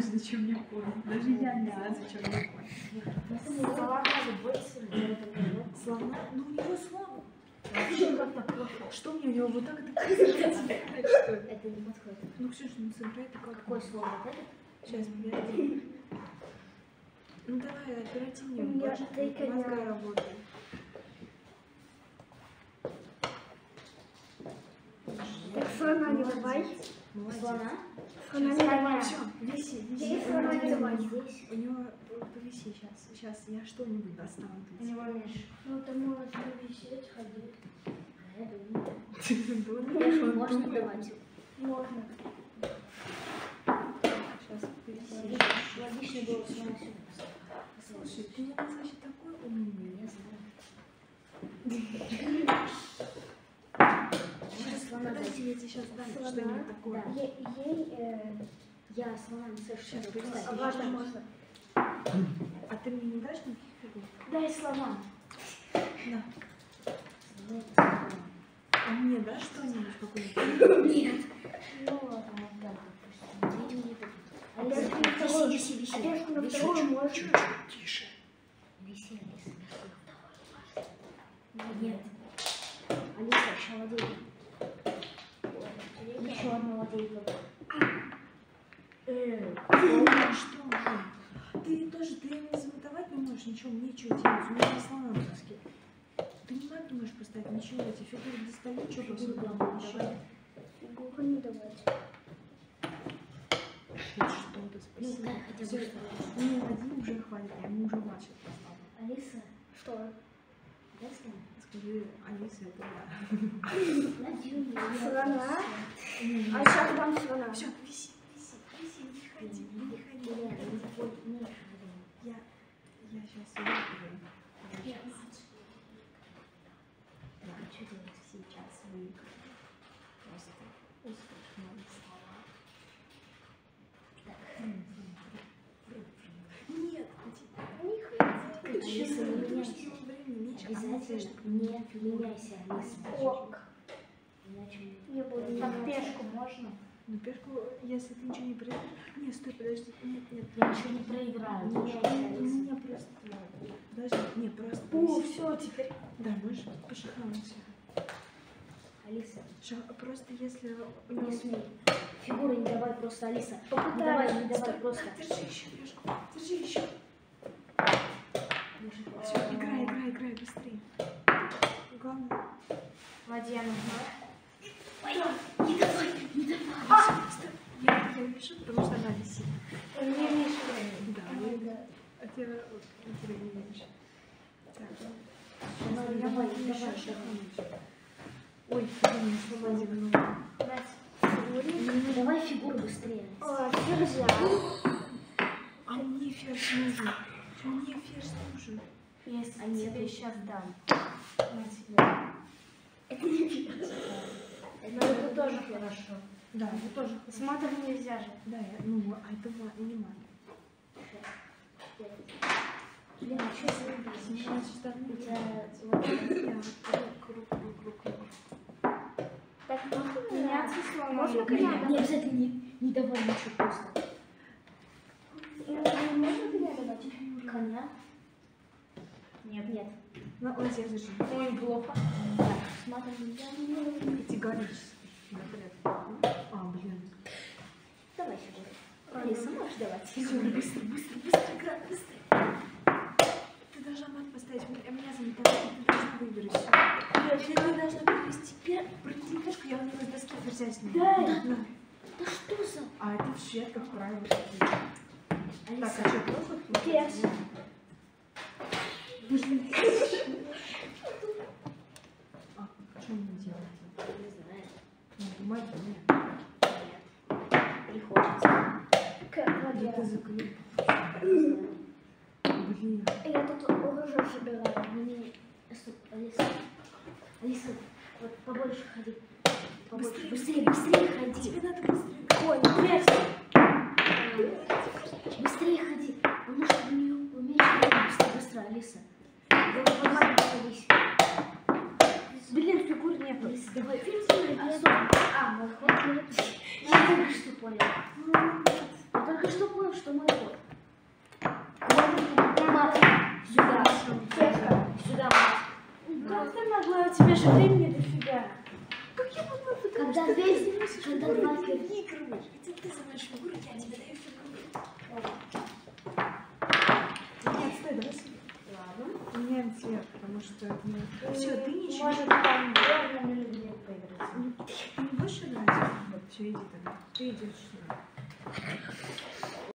знаю, зачем мне понял. Даже я не знаю, зачем мне понял. Слова делать. Слона? Ну у него плохо. Что мне у него вот так это это? Не подходит. Ну, Ксюша, ну сыграй это как? Какое слово? Вот это? Сейчас, погоди. Ну давай, оперативнее. У меня тыканье. мозга работает. Так слона не давай. Слона? Все, виси, виси. У него повиси сейчас. Сейчас я что-нибудь достану. У него меш. Ну, там можно висеть, ходить. Я думаю. Можно давать. Можно. Сейчас повиси. Логично было слона сюда поставить. Слушай, ты у нас вообще такой умный. Я знаю. Подожди, я тебе сейчас дам что-нибудь такое. Да. Е- Ей, э, Я слона совершенно Сейчас, представить. а важно можно. А ты мне не дашь никаких? Дай слона. Да. А мне дашь что-нибудь какое-нибудь? Нет. Ну, ладно. Да, допустим. А если на вторую- виси, виси, А если на вторую можно? Тише. Виси, виси. Нет. Алиса, еще ладейка. Еще одна ладейка. Э, ладно, что ты? Ты тоже, ты не замутовать не можешь, ничего, мне что делать, у меня слона на доске. Ты не мать не можешь поставить, ничего, эти фигуры достали, что по Фигуры всему давай, еще? Фигуру не давать. Что-то, Ну, что-то. Мне один уже хватит, я ему уже мачет поставлю. Алиса, Что? Алиса, это я. Один, Слона? Не, А сейчас дам слона. Все, виси, виси, виси, не ходи, не ходи. Не не. Я, я сейчас. Нет. Да, что делать сейчас выиграю? Просто услышь мои слова. Нет, не ходи. Алиса, не не Алиса. Ок. Иначе Не буду. Так, пешку можно? Ну, пешку, если ты ничего не проиграешь... Нет, стой, подожди. Нет, нет. я ничего не проиграю. Не, не, просто... Подожди, не, просто... О, все, теперь. Да, можешь пошахнуться. Алиса, Ша- Просто если... у не смей. Фигуры не давай просто, Алиса. Не Попытаюсь. давай, не давай Стой, просто. Держи еще пешку. Держи еще. Держи. Все, играй, играй, играй, быстрее. Главное. Ладья нужна. Ой, не давай, не давай. А. Я, я вижу, потому что она висит. Меньше времени. Да, да. а ты не видишь. Так, Давай, я давай, давай, шахнуть. Ой. Дать. Давай фигуру быстрее. О, ферзя. А мне ферзь нужен. Мне ферзь нужен. Есть, А тебе сейчас дам. На тебя. Но это тоже хорошо. Да, это тоже. Смотр нельзя же. Да, я, ну, а это ма- не мать. Блин, а что за Значит, так У тебя вот круг, круг, круг, круг. Так, можно меняться слоном? Можно коня не обязательно не, не давай ничего просто. Э, Можно коня давать? Коня? Нет. Нет. Ну, вот я зажим. Ой, плохо. Так. Категорически. А, блин. Давай фигуру. Алиса, можешь давать Всё, фигуру? быстро, быстро, быстро. Ты должна мат поставить. Меня и ты должна выиграть. Ты должна провести пер... провести пешку, я у него с доски ферзя сниму. Да. Да что за... А это в как правило. Так, а что, просто? Ферзь. А, что мне делать? не знаю. Ну, помоги мне. Нет. Приходится. Как Где ладья. ты заклеил? Не знаю. Блин. Я тут урожай собираю. Не, стоп, Алиса. Алиса, вот побольше ходи. Побольше. Быстрее, Быстрее, быстрее ходи. Тебе надо быстрее. Конь, ферзь. Быстрее ходи. Потому что у нее время. Быстро, быстро, Алиса. Давай, давай, садись. Блин, фигур нету. Давай фильм смотреть. А, стоп. А, нет. Ну, я только что понял. Я только что понял, что мой ход. Мат. Сюда. Сюда, мат. Как а ты могла? тебя же времени дофига. Как я могла? Когда весь когда два игры. Ты со мной фигуры, я тебе даю фигуры. Меняем цвет, потому что... Все, ты ничего... Может, там или поиграть. Ну, Ты не больше нравится? Вот, все, иди тогда. Ты идешь сюда.